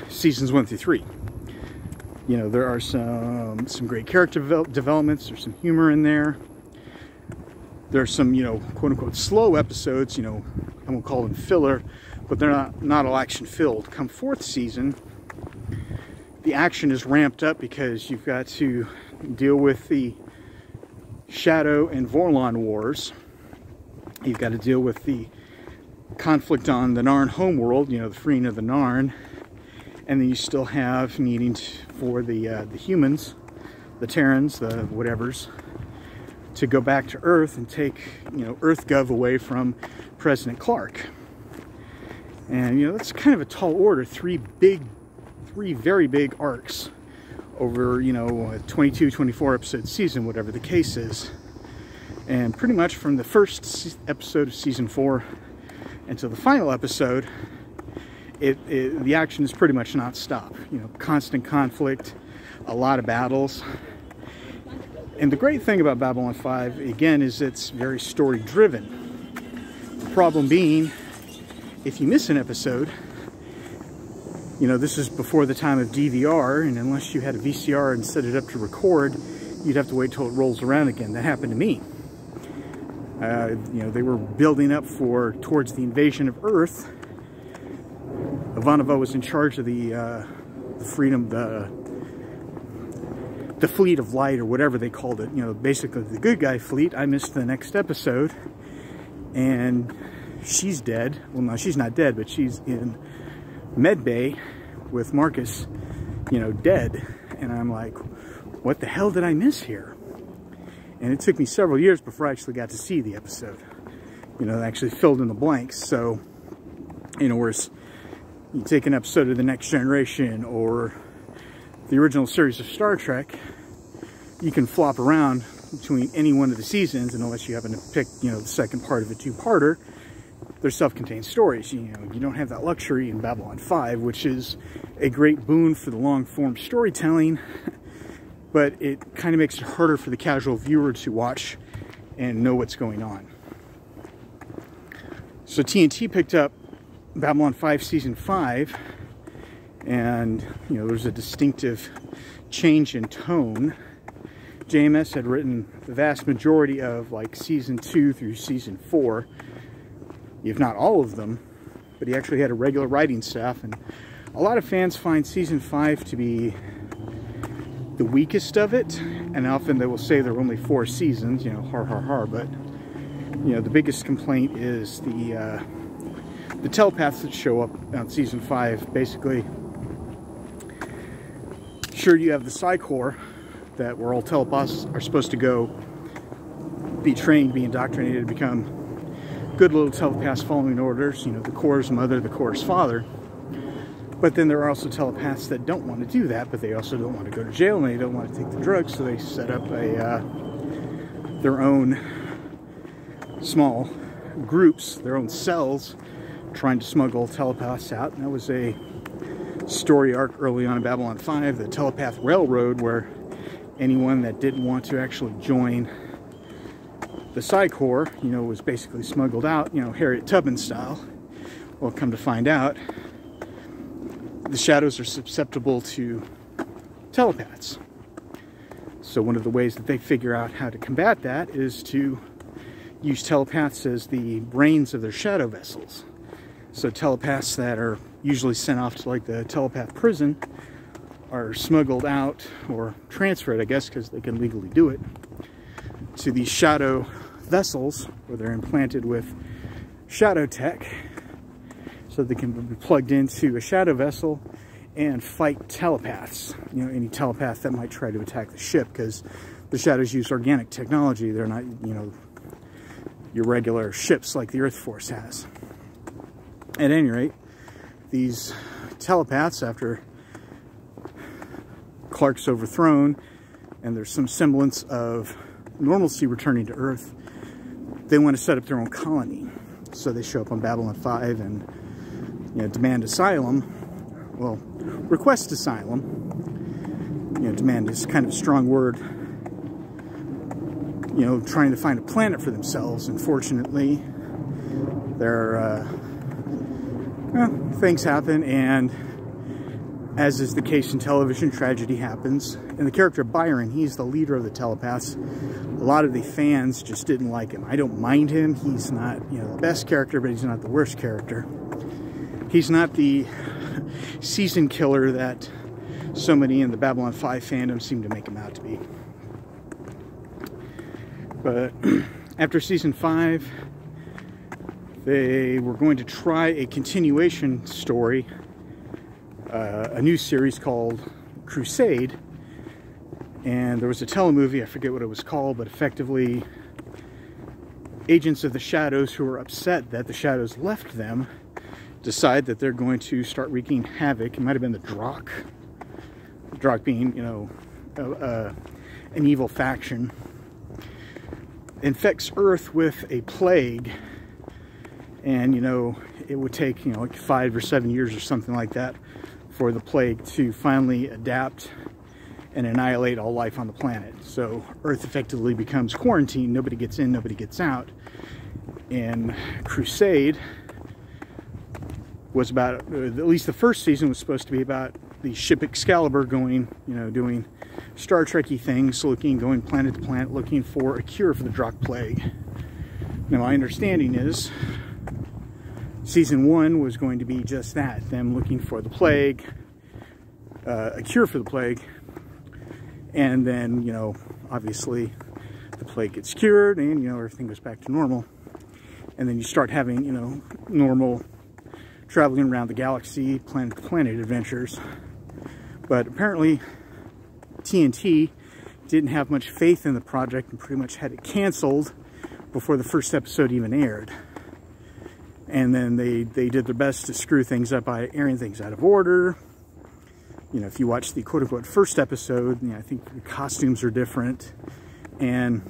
seasons one through three. You know, there are some some great character developments. There's some humor in there. There's some, you know, quote unquote slow episodes. You know, I won't call them filler, but they're not not all action filled. Come fourth season, the action is ramped up because you've got to deal with the Shadow and Vorlon wars. You've got to deal with the conflict on the Narn homeworld, you know, the freeing of the Narn. And then you still have needing for the, uh, the humans, the Terrans, the whatevers, to go back to Earth and take, you know, Earth Gov away from President Clark. And, you know, that's kind of a tall order. Three big, three very big arcs over, you know, a 22, 24 episode season, whatever the case is. And pretty much from the first episode of season four until the final episode, it, it, the action is pretty much not stop. You know, constant conflict, a lot of battles. And the great thing about Babylon 5, again, is it's very story driven. The problem being, if you miss an episode, you know, this is before the time of DVR, and unless you had a VCR and set it up to record, you'd have to wait till it rolls around again. That happened to me. Uh, you know, they were building up for towards the invasion of Earth. Ivanova was in charge of the, uh, the Freedom, the the Fleet of Light, or whatever they called it. You know, basically the good guy fleet. I missed the next episode, and she's dead. Well, no, she's not dead, but she's in med bay with Marcus, you know, dead. And I'm like, what the hell did I miss here? And it took me several years before I actually got to see the episode. You know, actually filled in the blanks. So, you know, whereas you take an episode of The Next Generation or the original series of Star Trek, you can flop around between any one of the seasons, and unless you happen to pick, you know, the second part of a two-parter, they're self-contained stories. You know, you don't have that luxury in Babylon 5, which is a great boon for the long-form storytelling but it kind of makes it harder for the casual viewer to watch and know what's going on. So TNT picked up Babylon 5 Season 5, and, you know, there's a distinctive change in tone. JMS had written the vast majority of, like, Season 2 through Season 4, if not all of them, but he actually had a regular writing staff, and a lot of fans find Season 5 to be the weakest of it, and often they will say there are only four seasons, you know, har har har, but, you know, the biggest complaint is the, uh, the telepaths that show up on season five, basically, sure you have the Psi Corps, that where all telepaths are supposed to go be trained, be indoctrinated, become good little telepaths following orders, you know, the Corps' mother, the Corps' father, but then there are also telepaths that don't want to do that, but they also don't want to go to jail and they don't want to take the drugs, so they set up a uh, their own small groups, their own cells, trying to smuggle telepaths out. And that was a story arc early on in Babylon 5, the Telepath Railroad, where anyone that didn't want to actually join the Psi Corps, you know, was basically smuggled out, you know, Harriet Tubman style. Well, come to find out, the shadows are susceptible to telepaths. So one of the ways that they figure out how to combat that is to use telepaths as the brains of their shadow vessels. So telepaths that are usually sent off to like the telepath prison are smuggled out or transferred, I guess, because they can legally do it, to these shadow vessels where they're implanted with shadow tech so they can be plugged into a shadow vessel and fight telepaths. You know, any telepath that might try to attack the ship because the shadows use organic technology. They're not, you know, your regular ships like the Earth Force has. At any rate, these telepaths, after Clark's overthrown and there's some semblance of normalcy returning to Earth, they want to set up their own colony. So they show up on Babylon 5 and you know, demand asylum, well, request asylum, you know, demand is kind of a strong word, you know, trying to find a planet for themselves. Unfortunately, there, uh, well, things happen, and as is the case in television, tragedy happens. And the character Byron, he's the leader of the telepaths. A lot of the fans just didn't like him. I don't mind him. He's not, you know, the best character, but he's not the worst character he's not the season killer that so many in the Babylon 5 fandom seem to make him out to be. But [clears throat] after season 5, they were going to try a continuation story, uh, a new series called Crusade. And there was a telemovie, I forget what it was called, but effectively, agents of the Shadows who were upset that the Shadows left them decide that they're going to start wreaking havoc. It might have been the. The Drakh being, you know, uh, uh, an evil faction. infects Earth with a plague. And, you know, it would take, you know, like five or seven years or something like that for the plague to finally adapt and annihilate all life on the planet. So Earth effectively becomes quarantine. Nobody gets in, nobody gets out. And Crusade was about, uh, at least the first season was supposed to be about the ship Excalibur going, you know, doing Star Trekky things, looking, going planet to planet, looking for a cure for the Drakh Plague. Now, my understanding is season one was going to be just that, them looking for the plague, uh, a cure for the plague, and then, you know, obviously the plague gets cured and, you know, everything goes back to normal. And then you start having, you know, normal traveling around the galaxy, planet to planet adventures. But apparently TNT didn't have much faith in the project and pretty much had it canceled before the first episode even aired. And then they, they did their best to screw things up by airing things out of order, you know, if you watch the quote-unquote first episode, you know, I think the costumes are different. And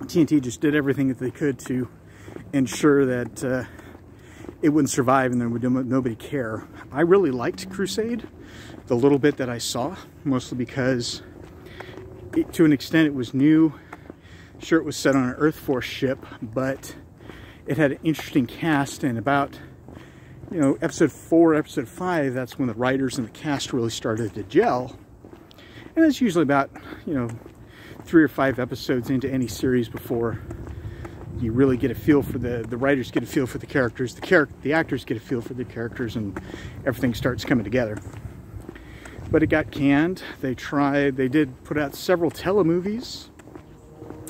TNT just did everything that they could to ensure that uh, it wouldn't survive and there would nobody care. I really liked Crusade, the little bit that I saw, mostly because it, to an extent it was new. Sure, it was set on an Earth Force ship, but it had an interesting cast and about you know, episode four, episode five, that's when the writers and the cast really started to gel. And it's usually about, you know, three or five episodes into any series before you really get a feel for the, the writers get a feel for the characters, the char the actors get a feel for the characters, and everything starts coming together. But it got canned. They tried, they did put out several telemovies,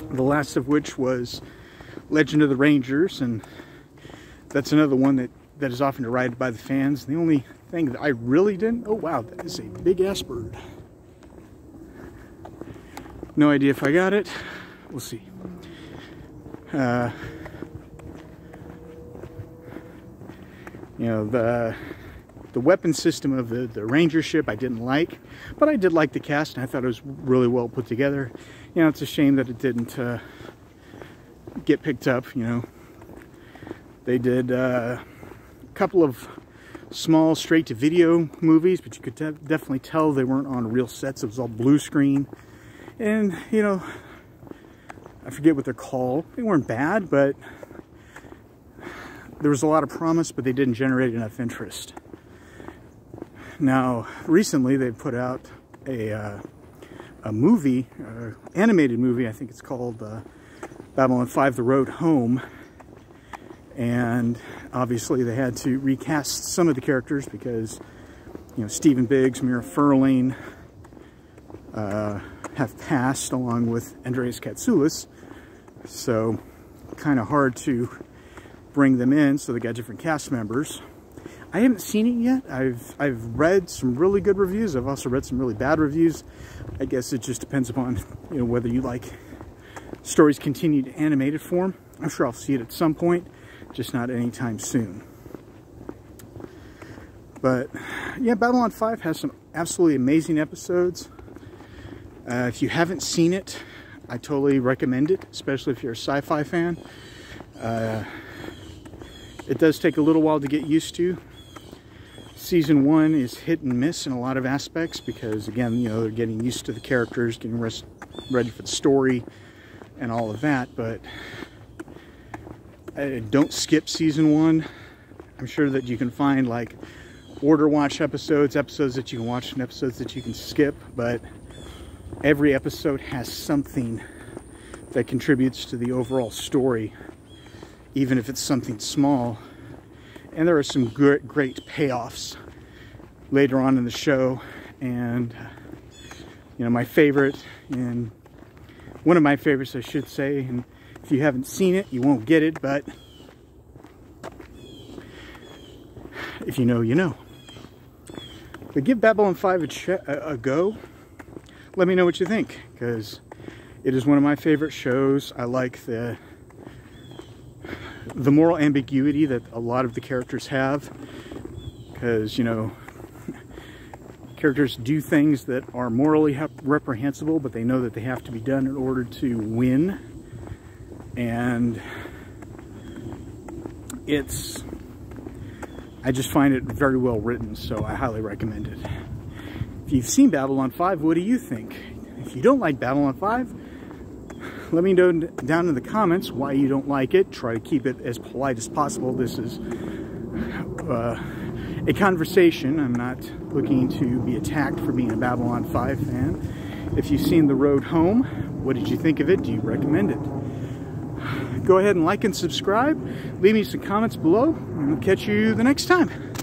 the last of which was Legend of the Rangers, and that's another one that that is often derided by the fans. The only thing that I really didn't, oh wow, that is a big ass bird. No idea if I got it. We'll see. Uh, you know, the the weapon system of the, the Ranger ship I didn't like, but I did like the cast and I thought it was really well put together. You know, it's a shame that it didn't uh, get picked up, you know. They did uh, a couple of small straight to video movies, but you could definitely tell they weren't on real sets. It was all blue screen. And, you know, I forget what they're called. They weren't bad, but there was a lot of promise, but they didn't generate enough interest. Now, recently they put out a, uh, a movie, uh, animated movie, I think it's called uh, Babylon 5 The Road Home, and obviously they had to recast some of the characters because you know Stephen Biggs, Mira Furlan uh, have passed along with Andreas Katsulas so kind of hard to bring them in so they got different cast members. I haven't seen it yet. I've I've read some really good reviews. I've also read some really bad reviews. I guess it just depends upon you know whether you like stories continued animated form I'm sure I'll see it at some point just not anytime soon. But yeah, Babylon 5 has some absolutely amazing episodes. Uh, if you haven't seen it, I totally recommend it, especially if you're a sci-fi fan. Uh, it does take a little while to get used to. Season one is hit and miss in a lot of aspects because, again, you know, they're getting used to the characters, getting ready for the story and all of that. But uh, don't skip season one. I'm sure that you can find like order watch episodes, episodes that you can watch and episodes that you can skip, but every episode has something that contributes to the overall story, even if it's something small. And there are some great, great payoffs later on in the show. And, you know, my favorite, and one of my favorites, I should say, and if you haven't seen it, you won't get it, but if you know, you know. But give Babylon 5 a, a go. Let me know what you think, because it is one of my favorite shows. I like the the moral ambiguity that a lot of the characters have, because, you know, characters do things that are morally reprehensible, but they know that they have to be done in order to win And it's, I just find it very well written, so I highly recommend it. If you've seen Babylon 5, what do you think? If you don't like Babylon 5, let me know down in the comments why you don't like it. Try to keep it as polite as possible. This is uh, a conversation. I'm not looking to be attacked for being a Babylon 5 fan. If you've seen The Road Home, what did you think of it? Do you recommend it? Go ahead and like and subscribe. Leave me some comments below, and we'll catch you the next time.